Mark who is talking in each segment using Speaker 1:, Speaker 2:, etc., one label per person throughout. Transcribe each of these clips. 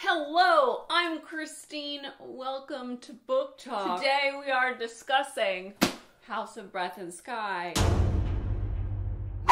Speaker 1: Hello, I'm Christine. Welcome to Book Talk. Today we are discussing House of Breath and Sky.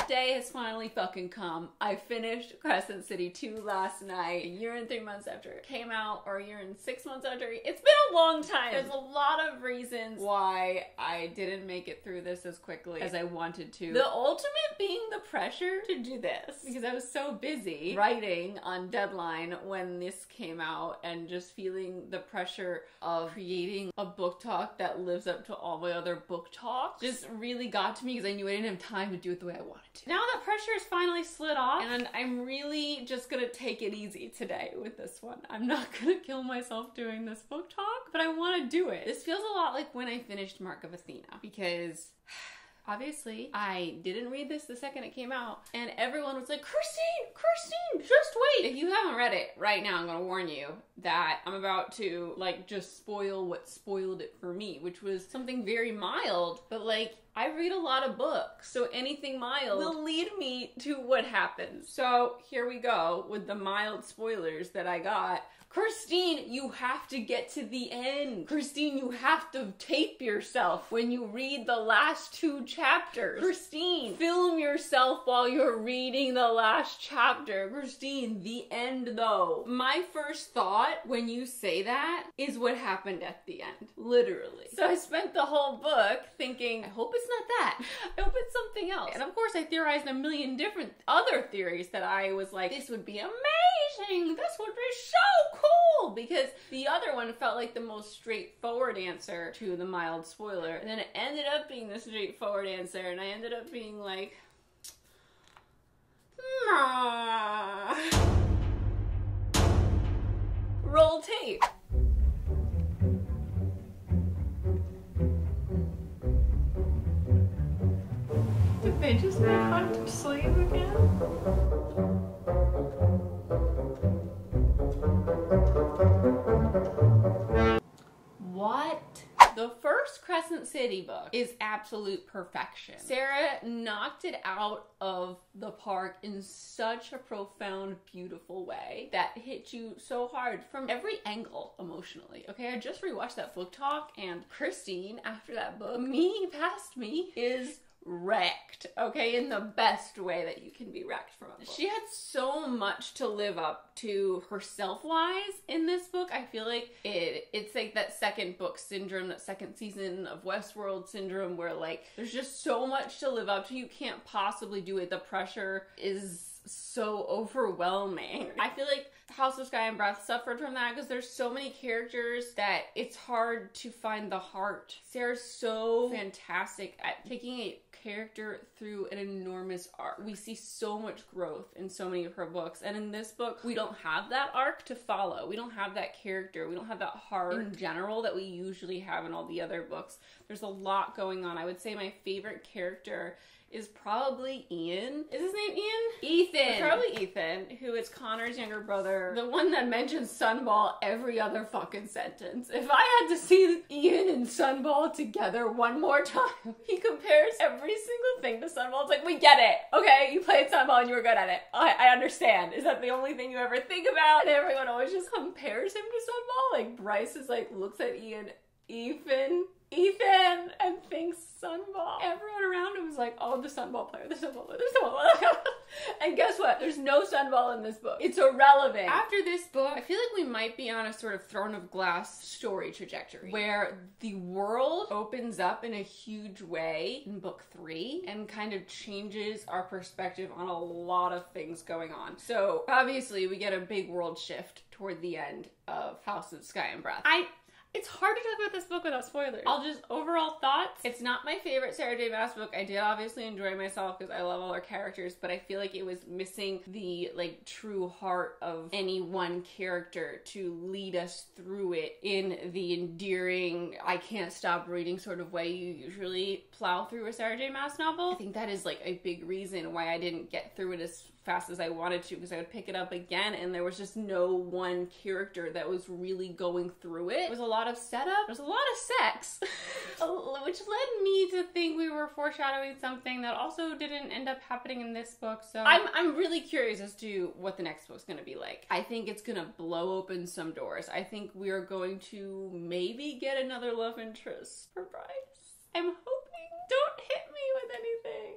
Speaker 1: Day has finally fucking come. I finished Crescent City 2 last night, a year and three months after it came out, or a year and six months after. It. It's been a long time. There's a lot of reasons why I didn't make it through this as quickly as I wanted to. The ultimate being the pressure to do this because I was so busy writing on deadline when this came out and just feeling the pressure of creating a book talk that lives up to all my other book talks just really got to me because I knew I didn't have time to do it the way I wanted to. Now that pressure is finally slid off and I'm really just gonna take it easy today with this one. I'm not gonna kill myself doing this book talk, but I wanna do it. This feels a lot like when I finished Mark of Athena because obviously I didn't read this the second it came out and everyone was like Christine Christine just wait if you haven't read it right now I'm gonna warn you that I'm about to like just spoil what spoiled it for me which was something very mild but like I read a lot of books so anything mild will lead me to what happens so here we go with the mild spoilers that I got Christine, you have to get to the end. Christine, you have to tape yourself when you read the last two chapters. Christine, film yourself while you're reading the last chapter. Christine, the end though. My first thought when you say that is what happened at the end. Literally. So I spent the whole book thinking, I hope it's not that. I hope it's something else. And of course, I theorized a million different other theories that I was like, this would be amazing. This would be so cool because the other one felt like the most straightforward answer to the mild spoiler. And then it ended up being the straightforward answer, and I ended up being like, "Nah." Roll tape.
Speaker 2: Did they just make Hunter sleep again?
Speaker 1: What? The first Crescent City book is absolute perfection. Sarah knocked it out of the park in such a profound, beautiful way that hit you so hard from every angle emotionally. Okay, I just rewatched that book talk, and Christine, after that book, me past me, is wrecked, okay, in the best way that you can be wrecked from a book. She had so much to live up to herself wise in this book. I feel like it it's like that second book syndrome, that second season of Westworld syndrome where like there's just so much to live up to. You can't possibly do it. The pressure is so overwhelming. I feel like House of Sky and Breath suffered from that because there's so many characters that it's hard to find the heart. Sarah's so fantastic at taking a character through an enormous arc. We see so much growth in so many of her books, and in this book, we don't have that arc to follow. We don't have that character. We don't have that heart in general that we usually have in all the other books. There's a lot going on. I would say my favorite character is probably Ian. Is his name Ian? Ethan. Probably Ethan, who is Connor's younger brother, the one that mentions Sunball every other fucking sentence. If I had to see Ian Sunball together one more time, he compares every single thing to Sunball. It's like, we get it. Okay, you played Sunball and you were good at it. I, I understand. Is that the only thing you ever think about? And everyone always just compares him to Sunball. Like, Bryce is like, looks at Ian, Ethan, Ethan, and thinks Sunball. Everyone around him is like, oh, the Sunball player, the Sunball player, the Sunball player. and guess what? There's no Sunball in this book. It's irrelevant. After this book, I feel like we might be on a sort of throne of glass story trajectory where the world opens up in a huge way in book three and kind of changes our perspective on a lot of things going on. So obviously, we get a big world shift toward the end of House of Sky and Breath. I it's hard to talk about this book without spoilers. I'll just overall thoughts. It's not my favorite Sarah J. Maas book. I did obviously enjoy myself because I love all her characters, but I feel like it was missing the like true heart of any one character to lead us through it in the endearing, I can't stop reading sort of way you usually plow through a Sarah J. Maas novel. I think that is like a big reason why I didn't get through it as fast as I wanted to because I would pick it up again and there was just no one character that was really going through it. It was a lot of setup, there was a lot of sex, which led me to think we were foreshadowing something that also didn't end up happening in this book. So I'm, I'm really curious as to what the next book's gonna be like. I think it's gonna blow open some doors. I think we are going to maybe get another love interest for Bryce. I'm hoping. Don't hit me with anything.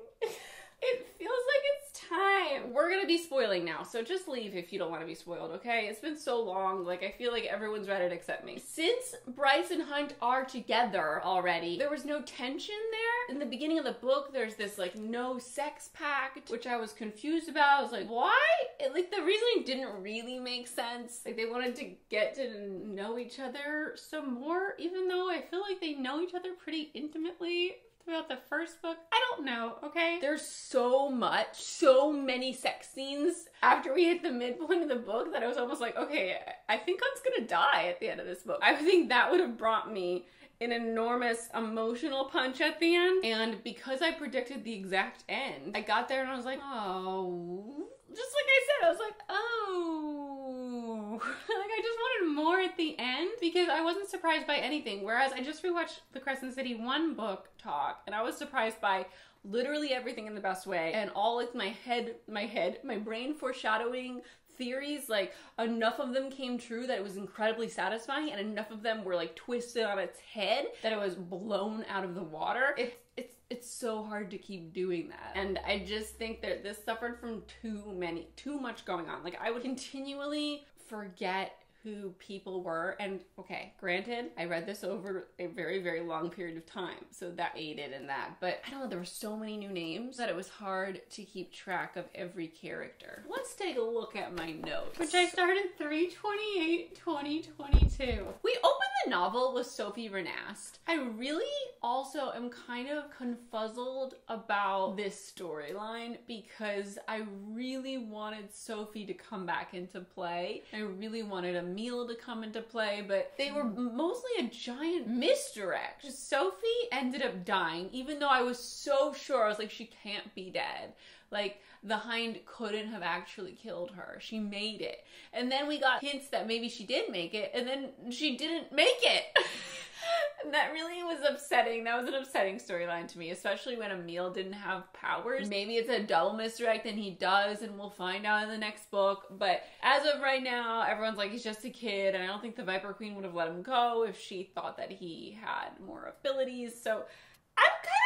Speaker 1: Time. We're gonna be spoiling now, so just leave if you don't want to be spoiled, okay? It's been so long. Like, I feel like everyone's read it except me. Since Bryce and Hunt are together already, there was no tension there. In the beginning of the book, there's this, like, no sex pact, which I was confused about. I was like, why? It, like, the reasoning didn't really make sense. Like, they wanted to get to know each other some more, even though I feel like they know each other pretty intimately about the first book. I don't know, okay? There's so much, so many sex scenes after we hit the midpoint of the book that I was almost like, okay, I think Hunt's gonna die at the end of this book. I think that would have brought me an enormous emotional punch at the end. And because I predicted the exact end, I got there and I was like, oh. Just like I said, I was like, oh. like I just wanted more at the end because I wasn't surprised by anything. Whereas I just rewatched the Crescent City 1 book talk and I was surprised by literally everything in the best way and all like my head my head my brain foreshadowing theories like enough of them came true that it was incredibly satisfying and enough of them were like twisted on its head that it was blown out of the water. It's it's it's so hard to keep doing that. And i just think that this suffered from too many too much going on. Like i would continually forget who people were. And okay, granted, I read this over a very, very long period of time, so that aided in that. But I don't know, there were so many new names that it was hard to keep track of every character. Let's take a look at my notes.
Speaker 2: Which I started 328 2022.
Speaker 1: We opened the novel with Sophie Renast. I really also am kind of confuzzled about this storyline because I really wanted Sophie to come back into play. I really wanted a meal to come into play, but they hmm. were mostly a giant misdirect. Sophie ended up dying, even though I was so sure. I was like, she can't be dead. Like, the hind couldn't have actually killed her. She made it. And then we got hints that maybe she did make it, and then she didn't make it. And that really was upsetting. That was an upsetting storyline to me, especially when Emile didn't have powers. Maybe it's a double misdirect and he does, and we'll find out in the next book. But as of right now, everyone's like, he's just a kid, and I don't think the Viper Queen would have let him go if she thought that he had more abilities. So I'm kind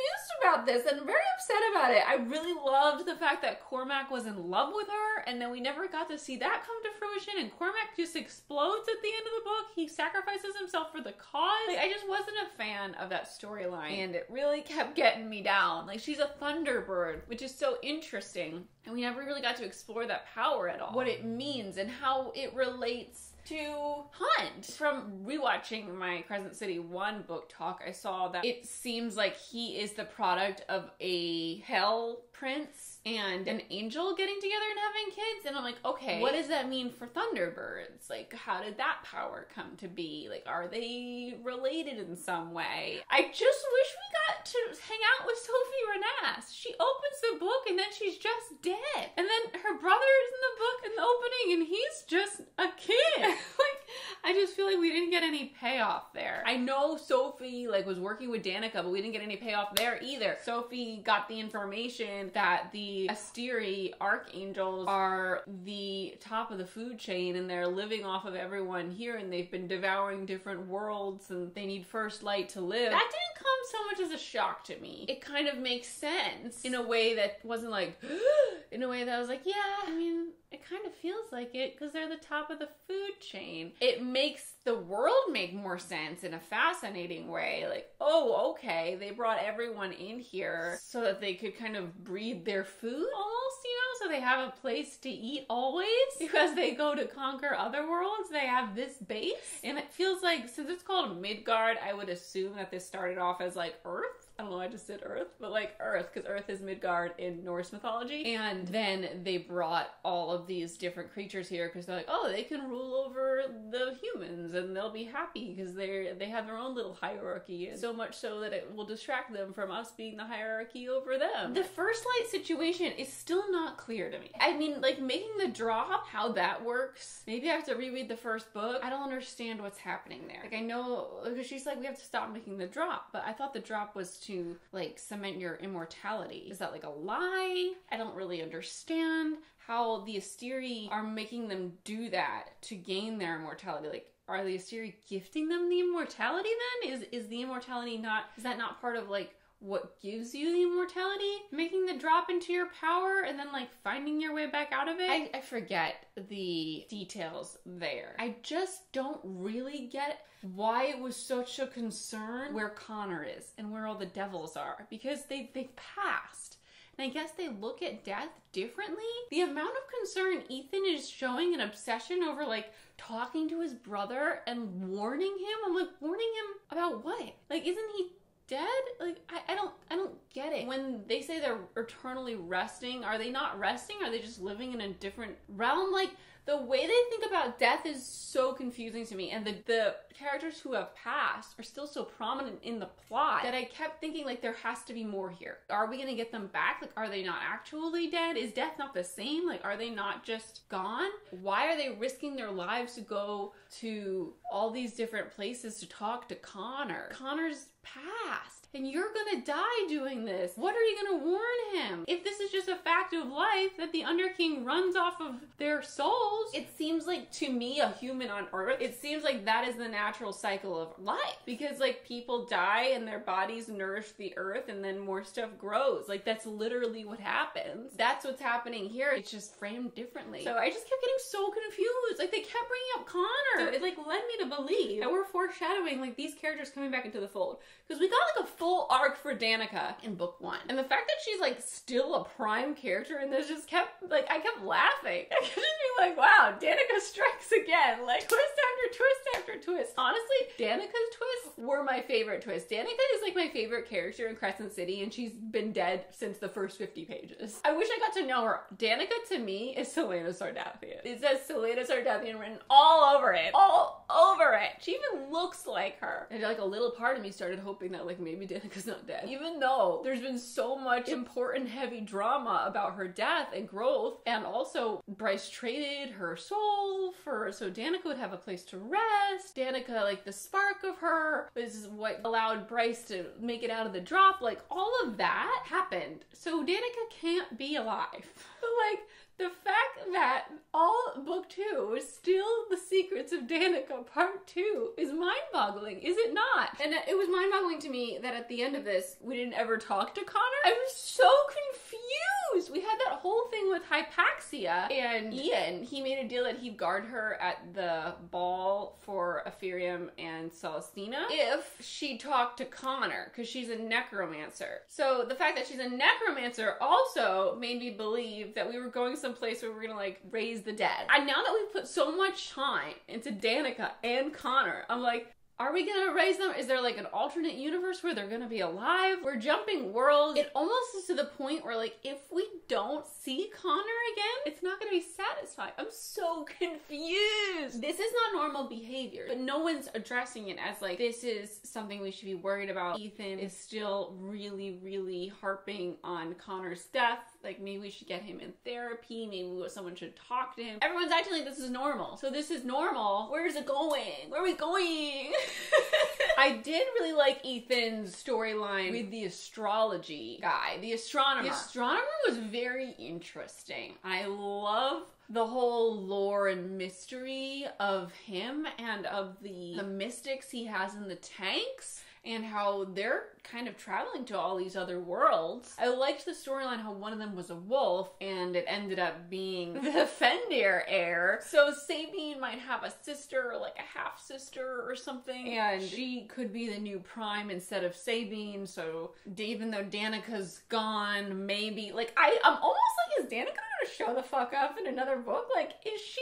Speaker 1: confused about this and very upset about it. I really loved the fact that Cormac was in love with her, and then we never got to see that come to fruition. And Cormac just explodes at the end of the book. He sacrifices himself for the cause. Like, I just wasn't a fan of that storyline, and it really kept getting me down. Like, she's a Thunderbird, which is so interesting, and we never really got to explore that power at all. What it means and how it relates to Hunt. From rewatching my Crescent City 1 book talk, I saw that it seems like he is the product of a hell prince and an angel getting together and having kids. And I'm like, okay, what does that mean for Thunderbirds? Like, how did that power come to be? Like, are they related in some way? I just wish we got to hang out with Sophie Renast. She opens the book and then she's just dead. And then her brother is in the book in the opening and he's just a kid. like, I just feel like we didn't get any payoff there. I know Sophie like was working with Danika, but we didn't get any payoff there either. Sophie got the information that the Asteri archangels are the top of the food chain and they're living off of everyone here and they've been devouring different worlds and they need first light to live. That didn't come so much as a shock to me. It kind of makes sense in a way that wasn't like, in a way that I was like, yeah, I mean, it kind of feels like it because they're the top of the food chain. It makes the world make more sense in a fascinating way. Like, oh, okay, they brought everyone in here so that they could kind of breed their food almost, you know, so they have a place to eat always because they go to conquer other worlds. They have this base. And it feels like, since it's called Midgard, I would assume that this started off as like Earth I don't know, I just said Earth, but like Earth, because Earth is Midgard in Norse mythology. And then they brought all of these different creatures here because they're like, oh, they can rule over the humans and they'll be happy because they're they have their own little hierarchy. And so much so that it will distract them from us being the hierarchy over them. The first light situation is still not clear to me. I mean, like making the drop, how that works. Maybe I have to reread the first book. I don't understand what's happening there. Like I know because she's like, we have to stop making the drop, but I thought the drop was to like cement your immortality. Is that like a lie? I don't really understand how the Asteri are making them do that to gain their immortality. Like, are the Asteri gifting them the immortality then? Is is the immortality not is that not part of like what gives you the immortality? Making the drop into your power and then like finding your way back out of it? I, I forget the details there. I just don't really get why it was such a concern where Connor is and where all the devils are because they they've passed. And I guess they look at death differently. The amount of concern Ethan is showing an obsession over like talking to his brother and warning him. I'm like, warning him about what? Like, isn't he dead? Like I, I don't I don't get it. When they say they're eternally resting, are they not resting? Are they just living in a different realm? Like the way they think about death is so confusing to me and the, the characters who have passed are still so prominent in the plot that i kept thinking like there has to be more here. Are we gonna get them back? Like are they not actually dead? Is death not the same? Like are they not just gone? Why are they risking their lives to go to all these different places to talk to connor? Connor's past and you're gonna die doing this. What are you gonna warn him? If this is just a fact of life that the Underking runs off of their souls, it seems like to me, a human on Earth, it seems like that is the natural cycle of life. Because like people die and their bodies nourish the earth and then more stuff grows. Like that's literally what happens. That's what's happening here. It's just framed differently. So I just kept getting so confused. Like they kept bringing up Connor. So it like led me to believe that we're foreshadowing like these characters coming back into the fold. Because we got like a full arc for Danika in book one. And the fact that she's like still a prime character in this just kept like I kept laughing. I kept just being like, wow, Danika strikes again. Like twist after twist after twist. Honestly, Danika's twists were my favorite twist. Danika is like my favorite character in Crescent City, and she's been dead since the first 50 pages. I wish I got to know her. Danika to me is Celaena Sardothien. It says Celaena Sardothien written all over it. All over it. She even looks like her. And like a little part of me started hoping that like maybe Danika's not dead. Even though there's been so much important heavy drama about her death and growth, and also Bryce traded her soul for so Danika would have a place to rest. Danika, like the spark of her, is what allowed Bryce to make it out of the drop. Like all of that happened. So Danika can't be alive. like the fact that all book two is still the secrets of Danika part two is mind boggling, is it not? And it was mind boggling to me that at the end of this, we didn't ever talk to Connor. I was so confused. We had that whole thing with Hypaxia and Ian. He made a deal that he'd guard her at the ball for Ephraim and Celestina if she talked to Connor, because she's a necromancer. So the fact that she's a necromancer also made me believe that we were going some place where we're gonna like raise the dead. And now that we've put so much time into Danika and Connor, I'm like, are we gonna raise them? Is there like an alternate universe where they're gonna be alive? We're jumping worlds. It almost is to the point where, like, if we don't see Connor again, it's not gonna be satisfying. I'm so confused. This is not normal behavior, but no one's addressing it as like, this is something we should be worried about. Ethan is still really, really harping on Connor's death. Like, maybe we should get him in therapy. Maybe someone should talk to him. Everyone's acting like this is normal. So, this is normal. Where is it going? Where are we going? I did really like Ethan's storyline with the astrology guy, the astronomer. The astronomer was very interesting. I love the whole lore and mystery of him and of the, the mystics he has in the tanks and how they're kind of traveling to all these other worlds. I liked the storyline how one of them was a wolf and it ended up being the Fendyr heir. So Sabine might have a sister, like a half sister or something, and she could be the new prime instead of Sabine. So even though Danika's gone, maybe like I, I'm almost like, is Danika gonna show the fuck up in another book? Like, is she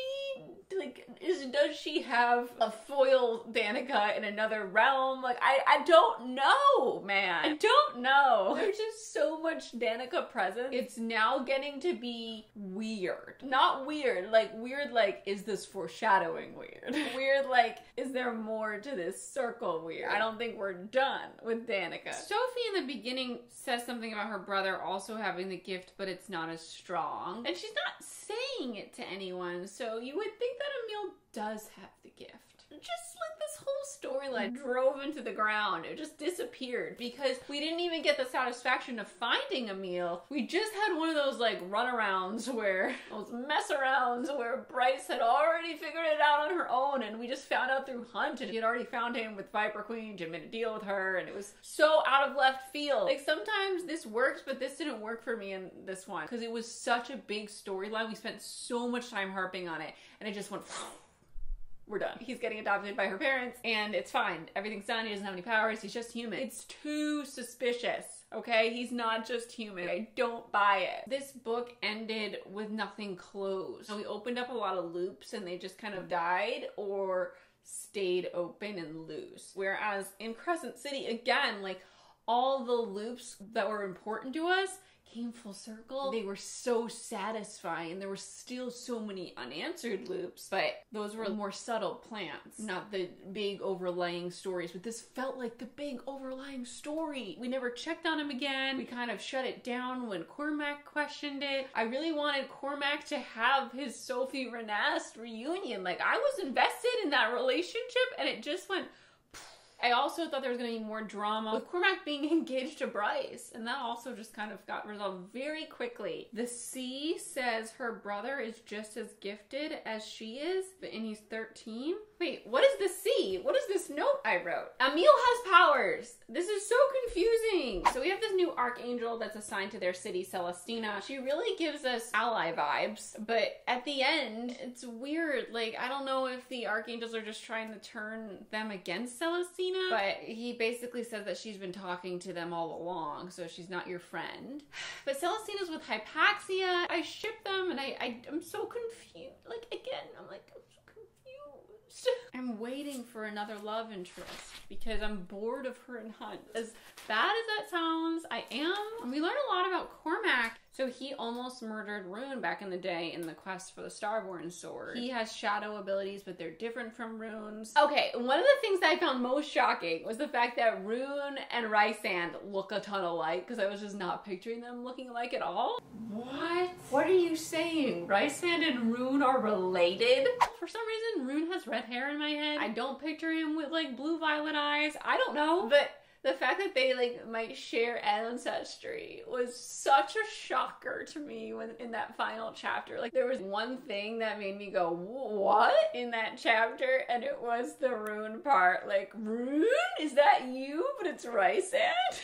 Speaker 1: like is does she have a foil Danika in another realm? Like I I don't know, man. I don't know. There's just so much Danika presence. It's now getting to be weird. Not weird, like weird like is this foreshadowing weird? weird like is there more to this circle weird? I don't think we're done with Danika. Sophie in the beginning says something about her brother also having the gift, but it's not as strong. And she's not saying it to anyone, so you would think that Emile does have the gift. Just like this whole storyline drove into the ground. It just disappeared because we didn't even get the satisfaction of finding Emile. We just had one of those like runarounds where those mess arounds where Bryce had already figured it out on her own and we just found out through Hunt and she had already found him with Viper Queen. Had made a deal with her and it was so out of left field. Like sometimes this works, but this didn't work for me in this one because it was such a big storyline. We spent so much time harping on it and it just went we're done. He's getting adopted by her parents, and it's fine. Everything's done. He doesn't have any powers. He's just human. It's too suspicious. Okay, he's not just human. I don't buy it. This book ended with nothing closed. We opened up a lot of loops and they just kind of died or stayed open and loose. Whereas in Crescent City, again, like all the loops that were important to us came full circle. They were so satisfying. There were still so many unanswered loops, but those were more subtle plants, not the big overlying stories. But this felt like the big overlying story. We never checked on him again. We kind of shut it down when Cormac questioned it. I really wanted Cormac to have his Sophie Renast reunion. Like I was invested in that relationship and it just went I also thought there was going to be more drama with Cormac being engaged to Bryce, and that also just kind of got resolved very quickly. The C says her brother is just as gifted as she is, and he's 13. Wait, what is the C? What is this note I wrote? Emile has powers. This is so confusing. So we have this new archangel that's assigned to their city, Celestina. She really gives us ally vibes, but at the end, it's weird. Like, I don't know if the archangels are just trying to turn them against Celestina, but he basically says that she's been talking to them all along, so she's not your friend. But Celestina's with Hypaxia. I ship them, and I, I I'm so confused. Like again, I'm like I'm so confused. I'm waiting for another love interest because I'm bored of her and Hunt. As bad as that sounds, I am. And we learn a lot about Cormac. So he almost murdered Ruhn back in the day in the quest for the Starborn sword. He has shadow abilities, but they're different from Ruhn's. Okay, one of the things that I found most shocking was the fact that Ruhn and Rhysand look a ton alike because I was just not picturing them looking alike at all. What? What are you saying? Rhysand and Ruhn are related? For some reason, Ruhn has red hair in my head. I don't picture him with like blue violet eyes. I don't know. But the fact that they like might share ancestry was such a shocker to me when in that final chapter. Like there was one thing that made me go, "What?" in that chapter and it was the Ruhn part. Like, "Ruhn? Is that you?" But it's Rhysand.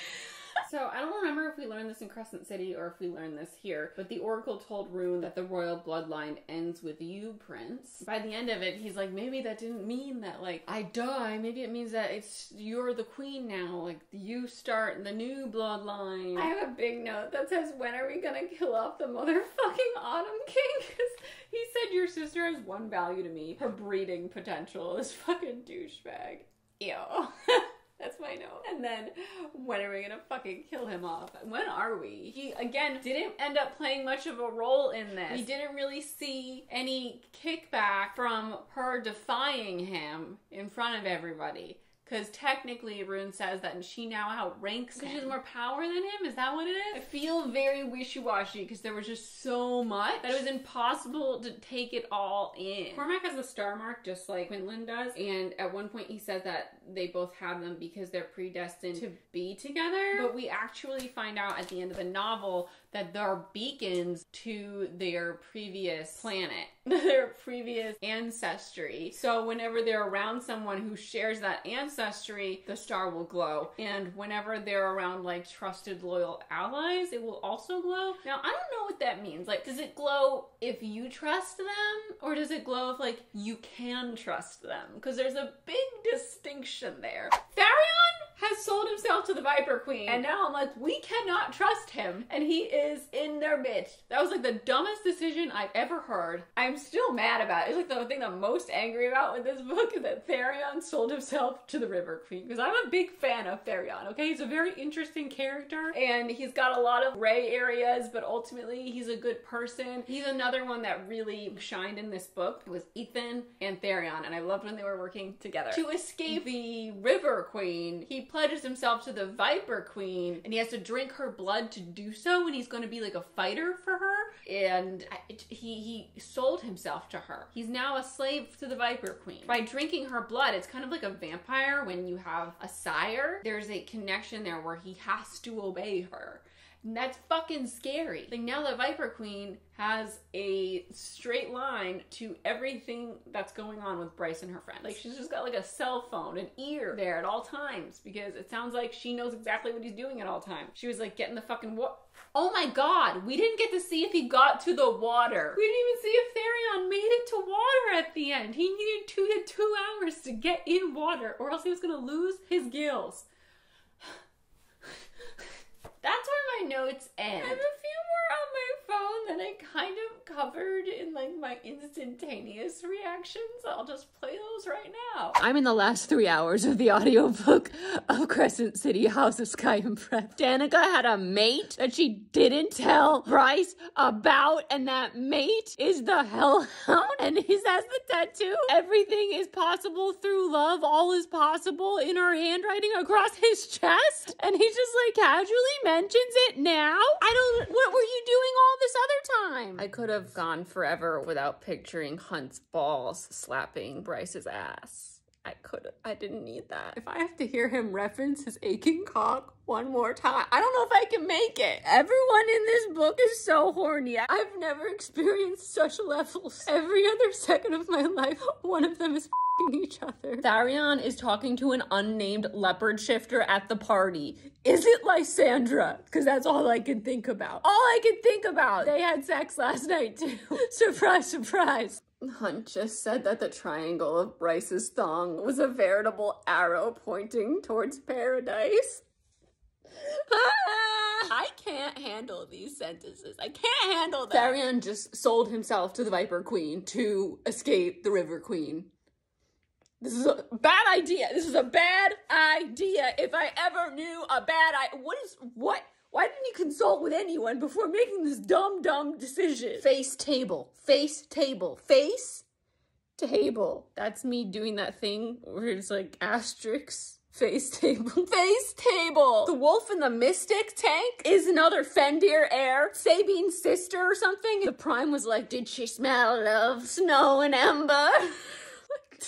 Speaker 1: So I don't remember if we learned this in Crescent City or if we learned this here, but the Oracle told Ruhn that the royal bloodline ends with you, Prince. By the end of it, he's like, maybe that didn't mean that like I die. Maybe it means that it's you're the queen now. Like you start the new bloodline. I have a big note that says, when are we gonna kill off the motherfucking Autumn King? Because he said your sister has one value to me: her breeding potential. This fucking douchebag. Ew. That's my note. And then, when are we gonna fucking kill him off? When are we? He, again, didn't end up playing much of a role in this. We didn't really see any kickback from her defying him in front of everybody. Because technically, Ruhn says that she now outranks him. She has more power than him? Is that what it is? I feel very wishy washy because there was just so much that it was impossible to take it all in. Cormac has a star mark just like Quinlan does. And at one point, he says that they both have them because they're predestined to be together. But we actually find out at the end of the novel that there are beacons to their previous planet, their previous ancestry. So whenever they're around someone who shares that ancestry, the star will glow. And whenever they're around like trusted, loyal allies, it will also glow. Now, I don't know what that means. Like, does it glow if you trust them? Or does it glow if like you can trust them? Because there's a big distinction there. Tharion has to the Viper Queen, and now I'm like, we cannot trust him, and he is in their midst. That was like the dumbest decision I've ever heard. I'm still mad about it. It's like the thing I'm most angry about with this book is that Tharion sold himself to the River Queen because I'm a big fan of Tharion. Okay, he's a very interesting character, and he's got a lot of gray areas, but ultimately he's a good person. He's another one that really shined in this book. It was Ethan and Tharion, and I loved when they were working together. To escape the River Queen, he pledges himself to the Viper Queen, and he has to drink her blood to do so, and he's going to be like a fighter for her. And he he sold himself to her. He's now a slave to the Viper Queen. By drinking her blood, it's kind of like a vampire when you have a sire. There's a connection there where he has to obey her. And that's fucking scary. Like now the Viper Queen has a straight line to everything that's going on with Bryce and her friend. Like she's just got like a cell phone, an ear there at all times because it sounds like she knows exactly what he's doing at all times. She was like getting the fucking wa- Oh my god, we didn't get to see if he got to the water. We didn't even see if Tharion made it to water at the end. He needed two to two hours to get in water, or else he was gonna lose his gills. That's where my notes end. I have a few more on my phone that I kind of covered in like my instantaneous reactions. I'll just play those right now.
Speaker 3: I'm in the last three hours of the audiobook of Crescent City House of Sky and Breath. Danika had a mate that she didn't tell Bryce about, and that mate is the Hellhound, and he has the tattoo. Everything is possible through love. All is possible in her handwriting across his chest, and he just like casually mentions it now. I don't. What were you doing all this other time? I could have gone forever without picturing Hunt's balls slapping Bryce's ass. I could I didn't need that. If I have to hear him reference his aching cock one more time, I don't know if I can make it. Everyone in this book is so horny. I've never experienced such levels. Every other second of my life, one of them is fing each other. Tharion is talking to an unnamed leopard shifter at the party. Is it Lysandra? Because that's all I can think about. All I can think about. They had sex last night too. surprise, surprise. Hunt just said that the triangle of Bryce's thong was a veritable arrow pointing towards paradise. Ah! I can't handle these sentences. I can't handle that. Tharion just sold himself to the Viper Queen to escape the River Queen. This is a bad idea. This is a bad idea. If I ever knew a bad I what is what why didn't you consult with anyone before making this dumb dumb decision? Face table. Face table. Face table. That's me doing that thing where it's like asterisks. Face table. Face table. The wolf in the mystic tank is another Fendyr heir. Sabine's sister or something. The prime was like, did she smell of snow and ember?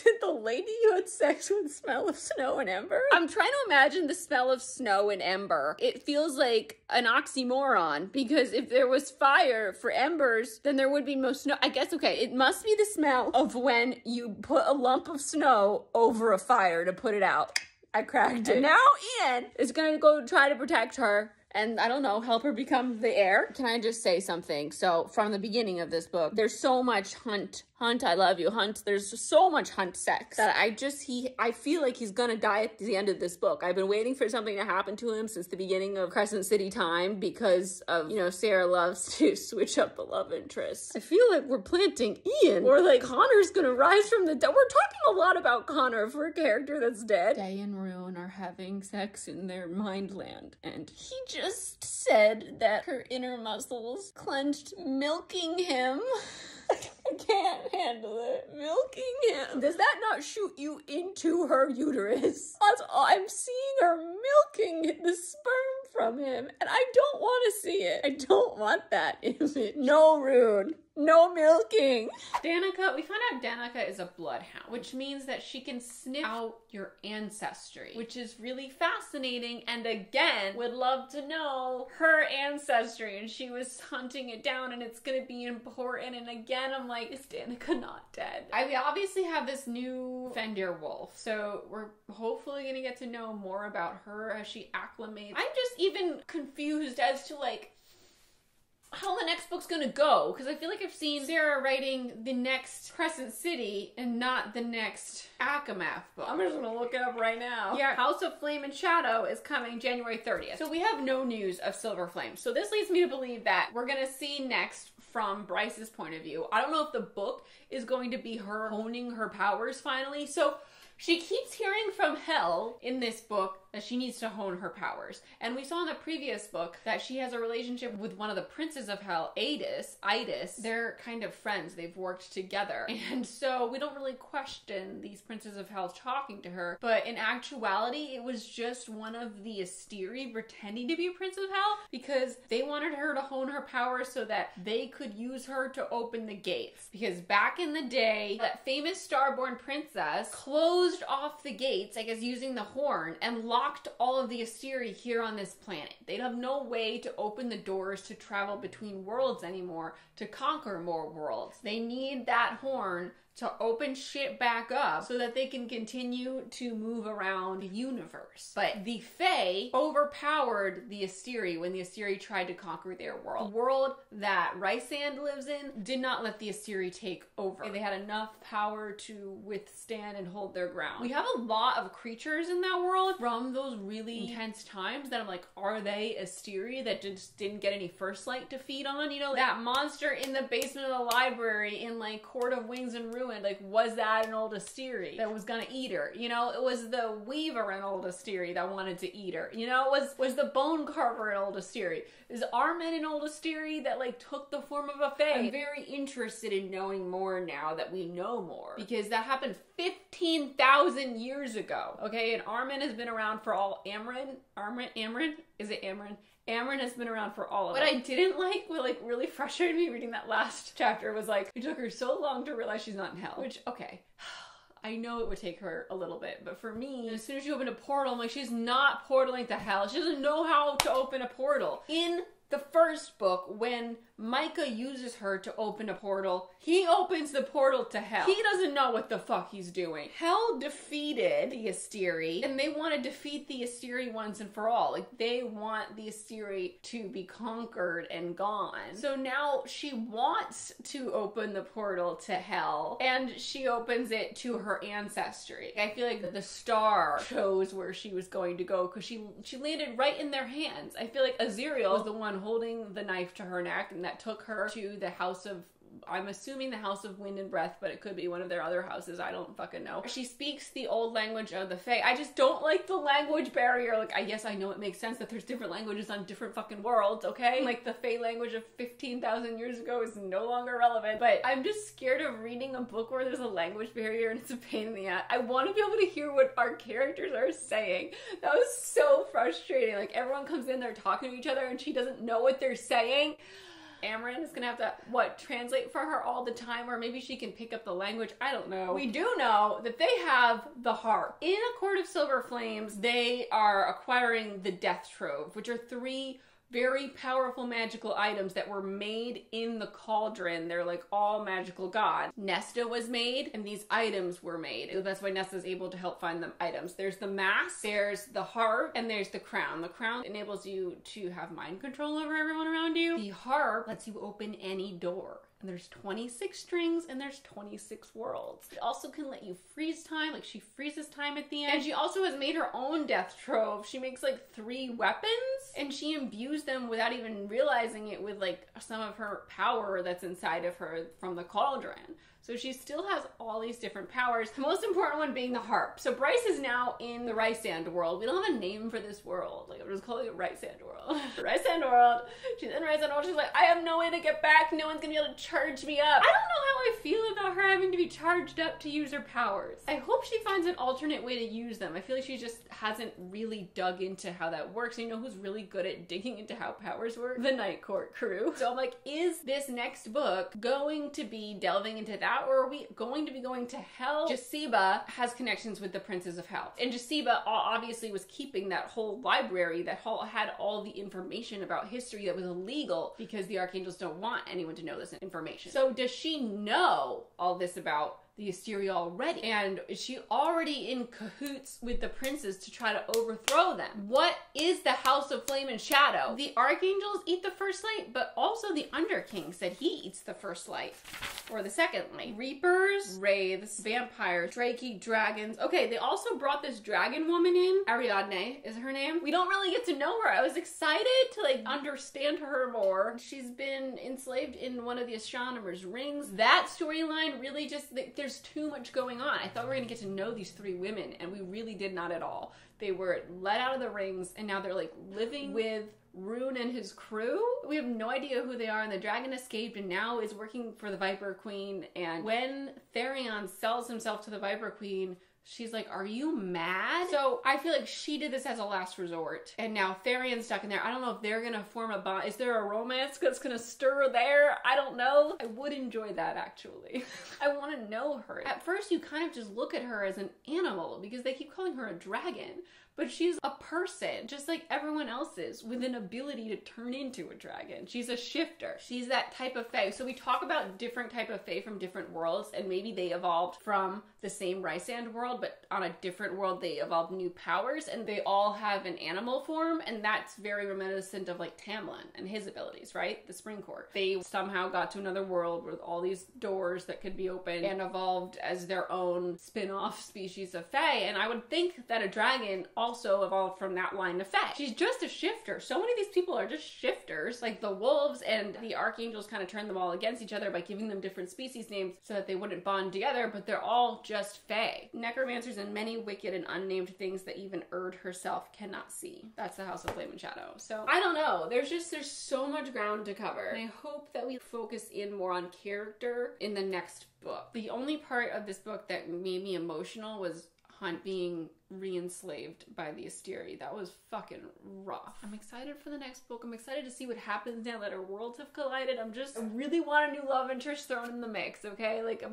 Speaker 3: Did the lady you had sex with smell of snow and ember? I'm trying to imagine the smell of snow and ember. It feels like an oxymoron because if there was fire for embers, then there would be no snow. I guess, okay, it must be the smell of when you put a lump of snow over a fire to put it out. I cracked it. And now Ian is gonna go try to protect her and I don't know, help her become the heir. Can I just say something? So, from the beginning of this book, there's so much hunt, hunt, I love you, hunt. There's so much hunt sex that I just, he, I feel like he's gonna die at the end of this book. I've been waiting for something to happen to him since the beginning of Crescent City time because of, you know, Sarah loves to switch up the love interests. I feel like we're planting Ian, or like Connor's gonna rise from the dead. We're talking a lot about Connor for a character that's dead. Day and Ruhn are having sex in their mind land, and he just said that her inner muscles clenched, milking him. I can't handle it. Milking him. Does that not shoot you into her uterus? That's all. I'm seeing her milking the sperm from him, and I don't want to see it. I don't want that image. No, Ruhn. No milking.
Speaker 1: Danika, we found out Danika is a bloodhound, which means that she can sniff out your ancestry, which is really fascinating. And again, would love to know her ancestry. And she was hunting it down, and it's gonna be important. And again, I'm like, is Danika not dead? I we obviously have this new Fendyr wolf, so we're hopefully gonna get to know more about her as she acclimates. I'm just even confused as to like how the next book's gonna go because I feel like I've seen Sarah writing the next Crescent City and not the next Akamath book.
Speaker 3: I'm just gonna look it up right now.
Speaker 1: Yeah, House of Flame and Shadow is coming January 30th. So we have no news of Silver Flame. So this leads me to believe that we're gonna see next from Bryce's point of view. I don't know if the book is going to be her honing her powers finally. So she keeps hearing from Hell in this book that she needs to hone her powers. And we saw in the previous book that she has a relationship with one of the princes of Hell, Adis, Idis. They're kind of friends. They've worked together. And so we don't really question these princes of Hell talking to her. But in actuality, it was just one of the Asteri pretending to be a Prince of Hell because they wanted her to hone her powers so that they could use her to open the gates. Because back in the day, that famous Starborn princess closed off the gates, I guess using the horn, and locked all of the Asteri here on this planet. They'd have no way to open the doors to travel between worlds anymore, to conquer more worlds. They need that horn to open shit back up so that they can continue to move around the universe. But the Fae overpowered the Asteri when the Asteri tried to conquer their world. The world that Rhysand lives in did not let the Asteri take over. They had enough power to withstand and hold their ground. We have a lot of creatures in that world from those really mm. intense times that I'm like, are they Asteri that just didn't get any first light to feed on? You know, that monster in the basement of the library in like Court of Wings and Ruin, like was that an old Asteri that was gonna eat her? You know, it was the Weaver an old Asteri that wanted to eat her. You know, it was was the Bone Carver an old Asteri? Is Armin an old Asteri that like took the form of a Fae? I'm very interested in knowing more now that we know more because that happened 15,000 years ago. Okay, and Armin has been around for all Amrin, Armin, Amrin, is it Amrin? Amrin has been around for all of
Speaker 3: What
Speaker 1: it. What I didn't like, what like really frustrated me reading that last chapter was like, it took her so long to realize she's not in hell. Which, okay. I know it would take her a little bit, but for me, as soon as you open a portal, I'm like, she's not portaling to hell. She doesn't know how to open a portal. In the first book, when Micah uses her to open a portal, he opens the portal to hell. He doesn't know what the fuck he's doing. Hell defeated the Asteri, and they want to defeat the Asteri once and for all. Like, they want the Asteri to be conquered and gone. So now she wants to open the portal to hell, and she opens it to her ancestry. I feel like the star chose where she was going to go because she she landed right in their hands. I feel like Azriel was the one holding the knife to her neck, and that took her to the house of I'm assuming the House of Wind and Breath, but it could be one of their other houses. I don't fucking know. She speaks the old language of the Fae. I just don't like the language barrier. Like, I guess I know it makes sense that there's different languages on different fucking worlds, okay? Like, the Fae language of 15,000 years ago is no longer relevant. But I'm just scared of reading a book where there's a language barrier and it's a pain in the ass. I want to be able to hear what our characters are saying. That was so frustrating. Like, everyone comes in, they're talking to each other, and she doesn't know what they're saying. Amrin is gonna have to what translate for her all the time, or maybe she can pick up the language. I don't know. We do know that they have the harp in a court of silver flames. They are acquiring the Dread Trove, which are three very powerful magical items that were made in the cauldron. They're like all magical gods. Nesta was made, and these items were made. That's why Nesta's able to help find the items. There's the mask, there's the harp, and there's the crown. The crown enables you to have mind control over everyone around you. The harp lets you open any door. And there's 26 strings and there's 26 worlds. It also can let you freeze time, like she freezes time at the end. And she also has made her own Dread Trove. She makes like three weapons and she imbues them without even realizing it with like some of her power that's inside of her from the cauldron. So she still has all these different powers. The most important one being the harp. So Bryce is now in the Rhysand world. We don't have a name for this world. Like I'm just calling it Rhysand world. Rhysand world. She's in Rhysand world. She's like, I have no way to get back. No one's gonna be able to charge me up. I don't know how I feel about her having to be charged up to use her powers. I hope she finds an alternate way to use them. I feel like she just hasn't really dug into how that works. You know who's really good at digging into how powers work? The Night Court crew. So I'm like, is this next book going to be delving into that? Or are we going to be going to hell? Jesiba has connections with the princes of hell. And Jesiba obviously was keeping that whole library that had all the information about history that was illegal because the archangels don't want anyone to know this information. So does she know all this about the Asteri already. And she already in cahoots with the princes to try to overthrow them? What is the House of Flame and Shadow? The archangels eat the first light, but also the Underking said he eats the first light. Or the second light. Reapers, wraiths, vampires, drakey, dragons. Okay, they also brought this dragon woman in. Ariadne is her name. We don't really get to know her. I was excited to like understand her more. She's been enslaved in one of the astronomer's rings. That storyline really just like, there's too much going on. I thought we were gonna get to know these three women, and we really did not at all. They were let out of the rings, and now they're like living with Ruhn and his crew. We have no idea who they are, and the dragon escaped and now is working for the Viper Queen. And when Tharion sells himself to the Viper Queen, She's like, Are you mad? So I feel like she did this as a last resort. And now Tharion's stuck in there. I don't know if they're gonna form a bond. Is there a romance that's gonna stir there? I don't know. I would enjoy that actually. I wanna know her. At first, you kind of just look at her as an animal because they keep calling her a dragon but she's a person, just like everyone else is, with an ability to turn into a dragon. She's a shifter. She's that type of fae. So we talk about different type of fae from different worlds, and maybe they evolved from the same Rhysand world, but on a different world they evolved new powers, and they all have an animal form, and that's very reminiscent of like Tamlin and his abilities, right? The Spring Court. They somehow got to another world with all these doors that could be opened and evolved as their own spin-off species of fae, and I would think that a dragon also evolved from that line of fae. She's just a shifter. So many of these people are just shifters. Like the wolves and the archangels kind of turned them all against each other by giving them different species names so that they wouldn't bond together, but they're all just fae. Necromancers and many wicked and unnamed things that even Urd herself cannot see. That's the House of Flame and Shadow. So I don't know. There's just there's so much ground to cover. And I hope that we focus in more on character in the next book. The only part of this book that made me emotional was Hunt being re-enslaved by the Asteri. That was fucking rough. I'm excited for the next book. I'm excited to see what happens now that our worlds have collided. I'm just I really want a new love interest thrown in the mix, okay? Like a,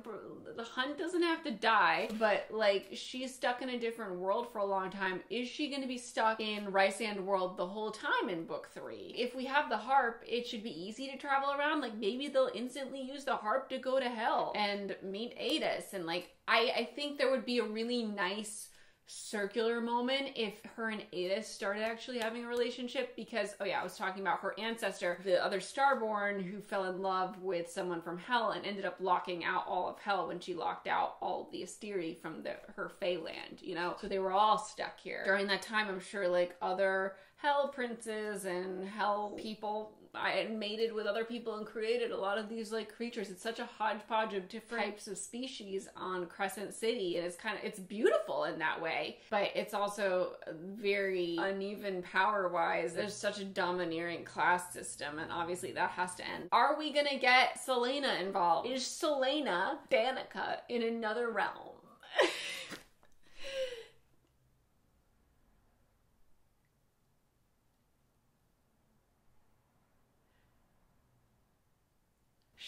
Speaker 1: the Hunt doesn't have to die, but like she's stuck in a different world for a long time. Is she going to be stuck in Rhysand world the whole time in book 3? If we have the harp, it should be easy to travel around. Like maybe they'll instantly use the harp to go to hell and meet Aidas and like I I think there would be a really nice circular moment if her and Aidas started actually having a relationship because oh yeah, I was talking about her ancestor, the other starborn who fell in love with someone from hell and ended up locking out all of hell when she locked out all the Asteri from the her Feyland, you know. So they were all stuck here. During that time I'm sure like other hell princes and hell people I mated with other people and created a lot of these like creatures. It's such a hodgepodge of different types of species on Crescent City, and it's kind of it's beautiful in that way, but it's also very uneven power wise. There's such a domineering class system, and obviously that has to end. Are we gonna get Celaena involved? Is Celaena Danika in another realm?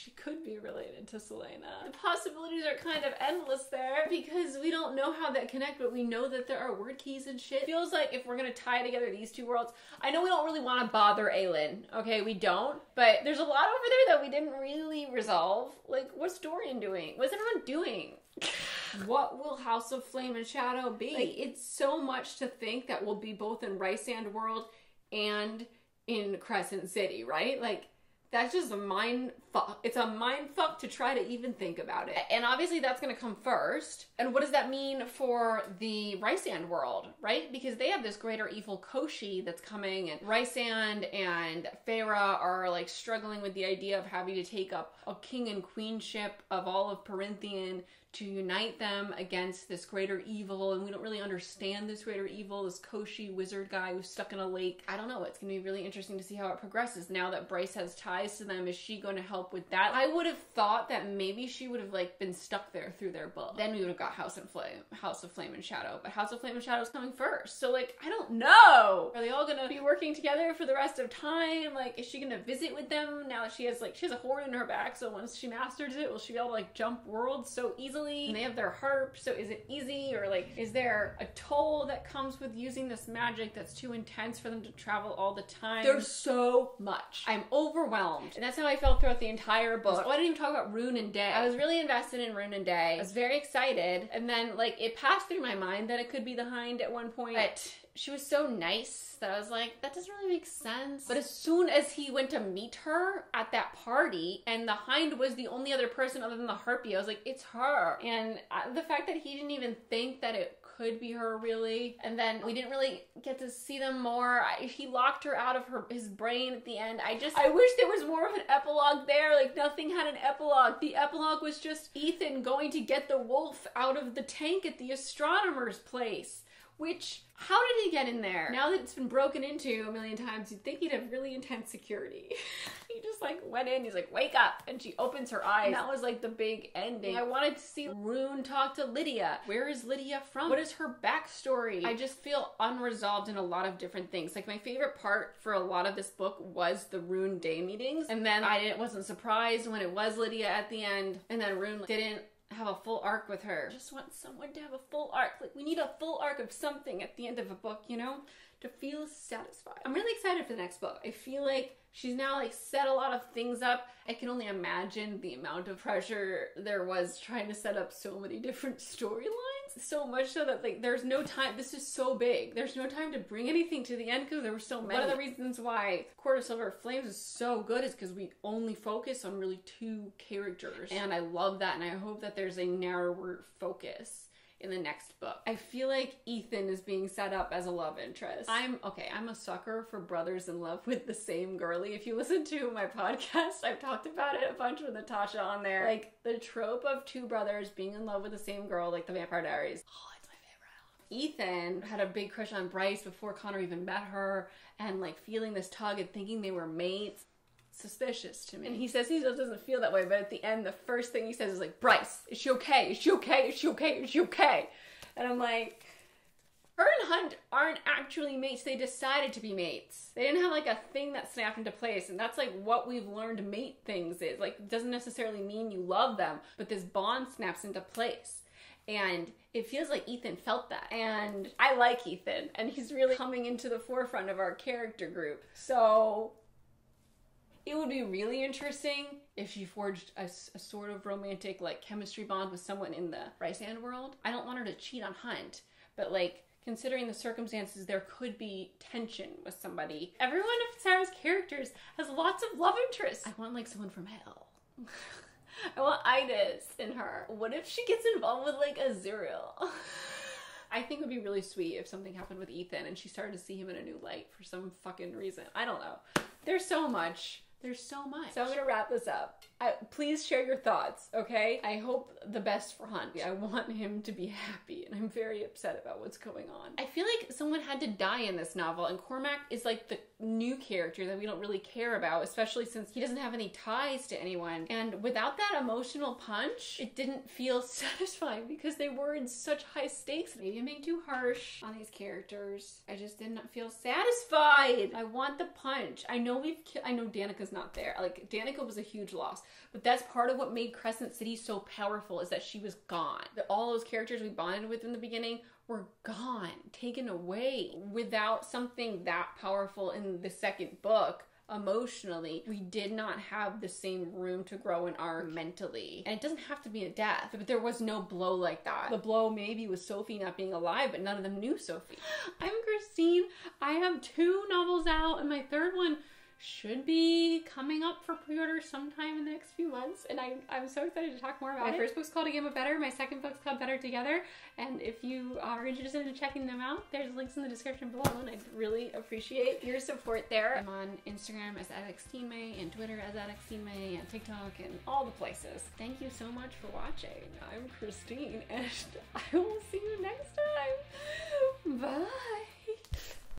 Speaker 1: She could be related to Celaena. The possibilities are kind of endless there because we don't know how that connect, but we know that there are word keys and shit. Feels like if we're gonna tie together these two worlds, I know we don't really want to bother Aelin, okay? We don't, but there's a lot over there that we didn't really resolve. Like, what's Dorian doing? What's everyone doing? what will House of Flame and Shadow be? Like, it's so much to think that we'll be both in Rice Rhysand World and in Crescent City, right? Like, that's just a mind fuck. It's a mind fuck to try to even think about it. And obviously that's going to come first. And what does that mean for the Rhysand world, right? Because they have this greater evil Koschei that's coming and Rhysand and Feyre are like struggling with the idea of having to take up a king and queenship of all of Prythian to unite them against this greater evil, and we don't really understand this greater evil, this Koschei wizard guy who's stuck in a lake. I don't know. It's going to be really interesting to see how it progresses. Now that Bryce has ties to them, is she going to help with that? I would have thought that maybe she would have like been stuck there through their book. Then we would have got House and Flame, House of Flame and Shadow, but House of Flame and Shadow is coming first. So like, I don't know. Are they all going to be working together for the rest of time? Like, is she going to visit with them now that she has like she has a horn in her back? So once she masters it, will she be able to like jump worlds so easily? Easily? And they have their harp, so is it easy? Or like, is there a toll that comes with using this magic that's too intense for them to travel all the time? There's so much. I'm overwhelmed. And that's how I felt throughout the entire book. Oh, I didn't even talk about Ruhn and Day. I was really invested in Ruhn and Day. I was very excited. And then like it passed through my mind that it could be the Hind at one point. But she was so nice that I was like, that doesn't really make sense. But as soon as he went to meet her at that party, and the hind was the only other person other than the harpy, I was like, it's her. And uh, the fact that he didn't even think that it could be her really. And then we didn't really get to see them more. I, he locked her out of her his brain at the end. I just i wish there was more of an epilogue there. Like nothing had an epilogue. The epilogue was just Ithan going to get the wolf out of the tank at the astronomer's place which, how did he get in there? Now that it's been broken into a million times, you'd think he'd have really intense security. he just like went in, he's like, wake up! And she opens her eyes. And that was like the big ending. I wanted to see Ruhn talk to Lidia. Where is Lidia from? What is her backstory? I just feel unresolved in a lot of different things. Like my favorite part for a lot of this book was the Ruhn day meetings. And then I wasn't surprised when it was Lidia at the end. And then Ruhn didn't have a full arc with her. I just want someone to have a full arc. Like we need a full arc of something at the end of a book, you know, to feel satisfied. I'm really excited for the next book. I feel like she's now like set a lot of things up. I can only imagine the amount of pressure there was trying to set up so many different storylines so much so that like there's no time. This is so big. There's no time to bring anything to the end because there were so many. One of the reasons why Court of Silver Flames is so good is because we only focus on really two characters, and I love that. And I hope that there's a narrower focus in the next book. I feel like Ithan is being set up as a love interest. I'm okay, I'm a sucker for brothers in love with the same girly. If you listen to my podcast, I've talked about it a bunch with Natasha on there. Like the trope of two brothers being in love with the same girl, like the Vampire Diaries. Oh, it's my favorite. Ithan had a big crush on Bryce before Connor even met her and like feeling this tug and thinking they were mates suspicious to me. And he says he just doesn't feel that way, but at the end, the first thing he says is like, Bryce, is she okay? Is she okay? Is she okay? Is she okay? And I'm like, her and Hunt aren't actually mates. They decided to be mates. They didn't have like a thing that snapped into place. And that's like what we've learned mate things is. Like, doesn't necessarily mean you love them, but this bond snaps into place. And it feels like Ithan felt that. And I like Ithan. And he's really coming into the forefront of our character group. So it would be really interesting if she forged a, a, sort of romantic like chemistry bond with someone in the Rhysand world. I don't want her to cheat on Hunt, but like considering the circumstances, there could be tension with somebody. Every one of Sarah's characters has lots of love interests. I want like someone from hell. I want Aidas in her. What if she gets involved with like Azriel? I think it would be really sweet if something happened with Ithan and she started to see him in a new light for some fucking reason. I don't know. There's so much. There's so much. So I'm gonna wrap this up. I, please share your thoughts, okay? I hope the best for Hunt. I want him to be happy, and I'm very upset about what's going on. I feel like someone had to die in this novel, and Cormac is like the new character that we don't really care about, especially since he doesn't have any ties to anyone. And without that emotional punch, it didn't feel satisfying because they were in such high stakes. Maybe I'm being too harsh on these characters. I just did not feel satisfied. I want the punch. I know we've, I know Danika's not there. Like Danika was a huge loss, but that's part of what made Crescent City so powerful is that she was gone. That all those characters we bonded with in the beginning were gone, taken away. Without something that powerful in the second book, emotionally, we did not have the same room to grow in our mentally. And it doesn't have to be a death, but there was no blow like that. The blow maybe was Sophie not being alive, but none of them knew Sophie. I'm Christine. I have two novels out, and my third one should be coming up for pre-order sometime in the next few months and I, I'm so excited to talk more about my it. My first book's called Again But Better, my second book's called Better Together and if you are interested in checking them out, there's links in the description below and I'd really appreciate your support there. I'm on Instagram as XtineMay and Twitter as XtineMay and TikTok and all the places. Thank you so much for watching. I'm Christine and I will see you next